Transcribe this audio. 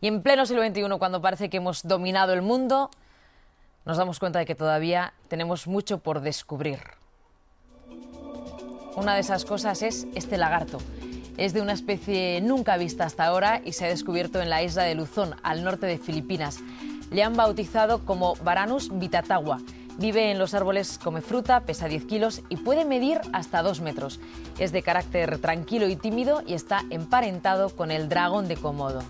Y en pleno siglo XXI, cuando parece que hemos dominado el mundo, nos damos cuenta de que todavía tenemos mucho por descubrir. Una de esas cosas es este lagarto. Es de una especie nunca vista hasta ahora y se ha descubierto en la isla de Luzón, al norte de Filipinas. Le han bautizado como Varanus vitatagua. Vive en los árboles, come fruta, pesa 10 kilos y puede medir hasta 2 metros. Es de carácter tranquilo y tímido y está emparentado con el dragón de Komodo.